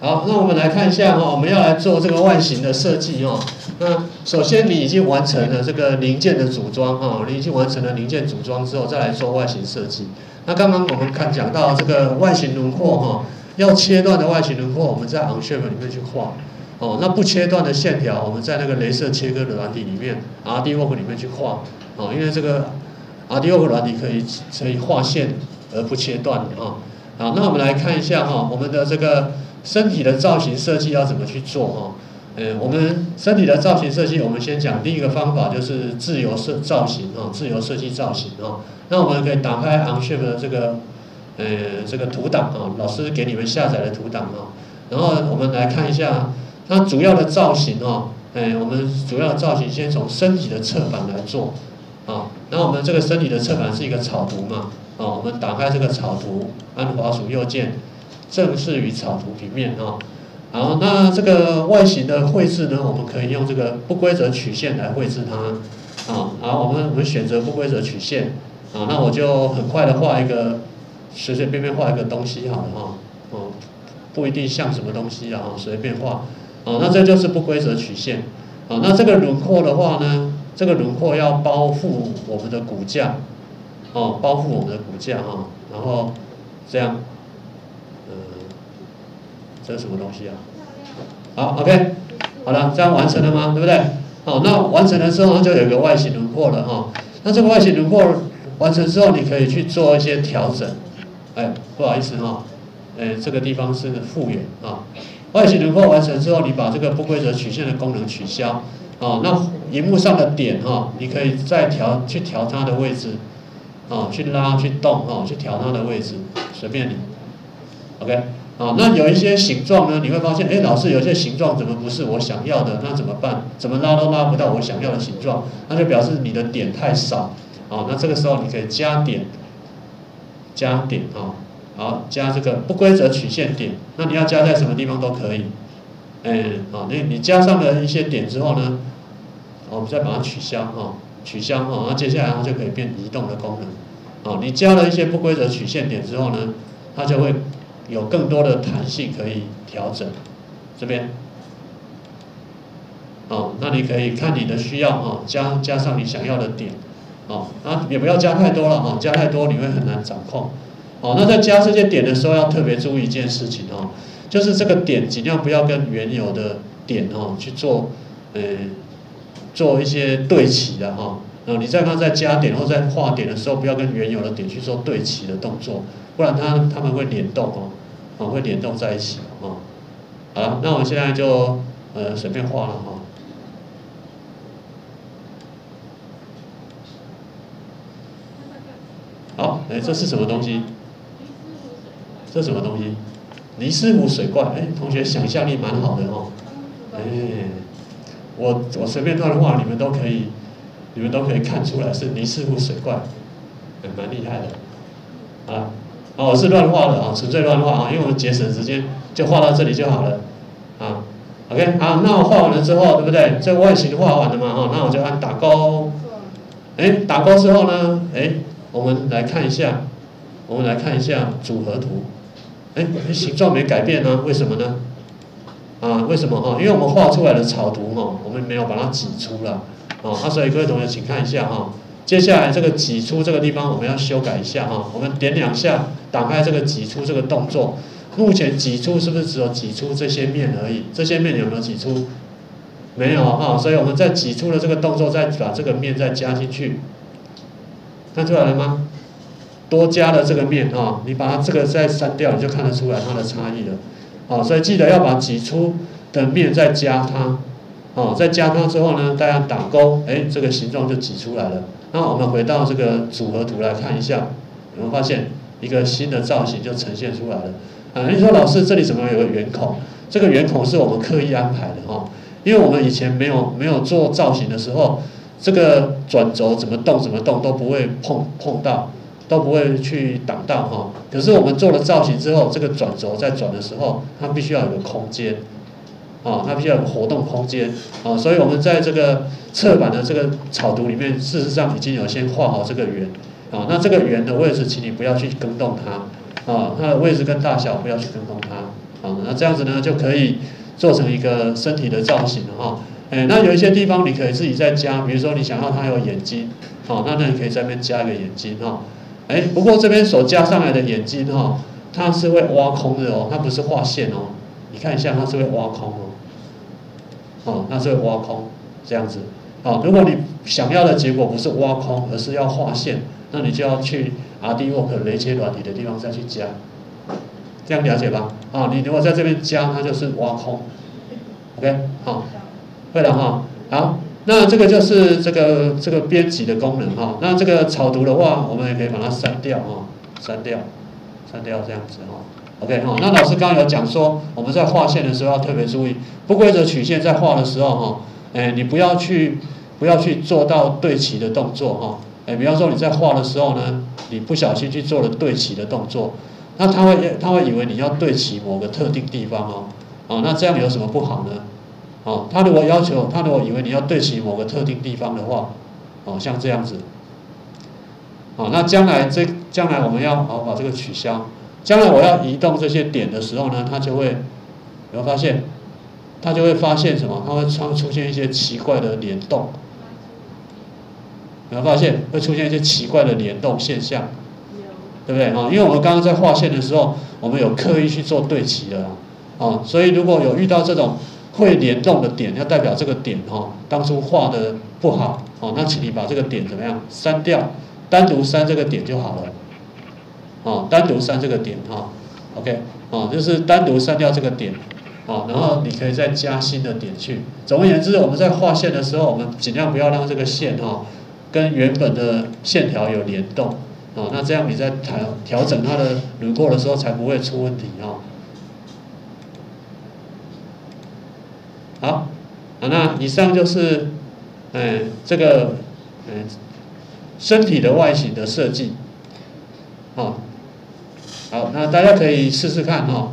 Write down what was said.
好，那我们来看一下哈，我们要来做这个外形的设计哈。那首先你已经完成了这个零件的组装哈，你已经完成了零件组装之后，再来做外形设计。那刚刚我们看讲到这个外形轮廓哈，要切断的外形轮廓，我们在 Onshape 里面去画。哦，那不切断的线条，我们在那个镭射切割的软体里面，RDWork 里面去画。哦，因为这个 RDWork 软体可以可以画线而不切断的哈。好，那我们来看一下哈，我们的这个。身体的造型设计要怎么去做哈？嗯，我们身体的造型设计，我们先讲第一个方法就是自由设造型哈，自由设计造型哈。那我们可以打开 Onshape 的这个呃这个图档啊，老师给你们下载的图档啊。然后我们来看一下它主要的造型哦，哎，我们主要造型先从身体的侧板来做啊。那我们这个身体的侧板是一个草图嘛？啊，我们打开这个草图，按滑鼠右键。正视于草图平面啊，好，那这个外形的绘制呢，我们可以用这个不规则曲线来绘制它，啊，好，我们我们选择不规则曲线，啊，那我就很快的画一个，随随便便画一个东西好了哈，哦，不一定像什么东西啊，随便画，啊，那这就是不规则曲线，啊，那这个轮廓的话呢，这个轮廓要包覆我们的骨架，哦，包覆我们的骨架哈，然后这样。这是什么东西啊？好，OK，好了，这样完成了吗？对不对？好，那完成了之后就有一个外形轮廓了哈。那这个外形轮廓完成之后，你可以去做一些调整。哎，不好意思哈，哎，这个地方是复原啊。外形轮廓完成之后，你把这个不规则曲线的功能取消。啊，那荧幕上的点哈，你可以再调去调它的位置，啊，去拉去动哈，去调它的位置，随便你，OK。好，那有一些形状呢，你会发现，哎，老师有些形状怎么不是我想要的？那怎么办？怎么拉都拉不到我想要的形状？那就表示你的点太少。好，那这个时候你可以加点，加点啊，好，加这个不规则曲线点。那你要加在什么地方都可以。哎，好，那你加上了一些点之后呢，我们再把它取消哈，取消哈，那接下来它就可以变移动的功能。啊，你加了一些不规则曲线点之后呢，它就会。有更多的弹性可以调整，这边，哦，那你可以看你的需要啊，加加上你想要的点，哦，啊也不要加太多了啊，加太多你会很难掌控，哦，那在加这些点的时候要特别注意一件事情哦，就是这个点尽量不要跟原有的点哦去做，呃，做一些对齐的哈，啊，你在刚在加点或在画点的时候，不要跟原有的点去做对齐的动作，不然它它们会联动哦。啊，会联动在一起哦。好了，那我现在就呃随便画了哈。好，哎，这是什么东西？这什么东西？尼斯湖水怪。哎，同学想象力蛮好的哦。哎，我我随便乱画，你们都可以，你们都可以看出来是尼斯湖水怪，也蛮厉害的。啊。哦，是乱画的啊，纯粹乱画啊，因为我们节省时间，就画到这里就好了，啊，OK，好，那我画完了之后，对不对？这外形画完了嘛，哈，那我就按打勾，哎，打勾之后呢，哎，我们来看一下，我们来看一下组合图，哎，形状没改变呢，为什么呢？啊，为什么哈？因为我们画出来的草图哈，我们没有把它挤出来啊，所以各位同学请看一下哈。接下来这个挤出这个地方我们要修改一下哈，我们点两下打开这个挤出这个动作，目前挤出是不是只有挤出这些面而已？这些面有没有挤出？没有哈，所以我们在挤出的这个动作再把这个面再加进去，看出来了吗？多加了这个面啊，你把它这个再删掉，你就看得出来它的差异了。好，所以记得要把挤出的面再加它，哦，再加它之后呢，大家打勾，哎，这个形状就挤出来了。那我们回到这个组合图来看一下，有没有发现一个新的造型就呈现出来了？啊，你说老师这里怎么有个圆孔？这个圆孔是我们刻意安排的哈，因为我们以前没有没有做造型的时候，这个转轴怎么动怎么动都不会碰碰到，都不会去挡到哈。可是我们做了造型之后，这个转轴在转的时候，它必须要有个空间。啊，它必须要有活动空间啊，所以我们在这个侧板的这个草图里面，事实上已经有先画好这个圆啊。那这个圆的位置，请你不要去更动它啊，它的位置跟大小不要去更动它啊，那这样子呢就可以做成一个身体的造型了哈。哎，那有一些地方你可以自己再加，比如说你想要它有眼睛，好，那那你可以在那边加一个眼睛哈。哎，不过这边所加上来的眼睛哈，它是会挖空的哦，它不是画线哦。你看一下，它是会挖空哦。哦，那是会挖空这样子。哦，如果你想要的结果不是挖空，而是要画线，那你就要去 RDWork 雷切软体的地方再去加，这样了解吧？啊，你如果在这边加，它就是挖空。OK，好。会了哈，好，那这个就是这个这个编辑的功能哈。那这个草图的话，我们也可以把它删掉哈，删掉，删掉这样子哈。OK 哈，那老师刚刚有讲说，我们在画线的时候要特别注意，不规则曲线在画的时候哈，哎，你不要去不要去做到对齐的动作哈。哎，比方说你在画的时候呢，你不小心去做了对齐的动作，那他会他会以为你要对齐某个特定地方哦，哦，那这样有什么不好呢？哦，他如果要求，他如果以为你要对齐某个特定地方的话，哦，像这样子，哦，那将来这将来我们要好把这个取消，将来我要移动这些点的时候呢，它就会，有发现，它就会发现什么？它会出出现一些奇怪的联动，有发现会出现一些奇怪的联动现象，对不对？啊，因为我们刚刚在画线的时候，我们有刻意去做对齐的，啊，所以如果有遇到这种。会联动的点，要代表这个点哈，当初画的不好哦，那请你把这个点怎么样删掉，单独删这个点就好了，哦，单独删这个点哈，OK，哦，就是单独删掉这个点，哦，然后你可以再加新的点去。总而言之，我们在画线的时候，我们尽量不要让这个线哈跟原本的线条有联动，哦，那这样你在调调整它的轮廓的时候才不会出问题哦。好，啊，那以上就是，嗯，这个，嗯，身体的外形的设计，好，好，那大家可以试试看哈。